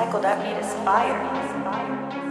cycle, that meat is fire.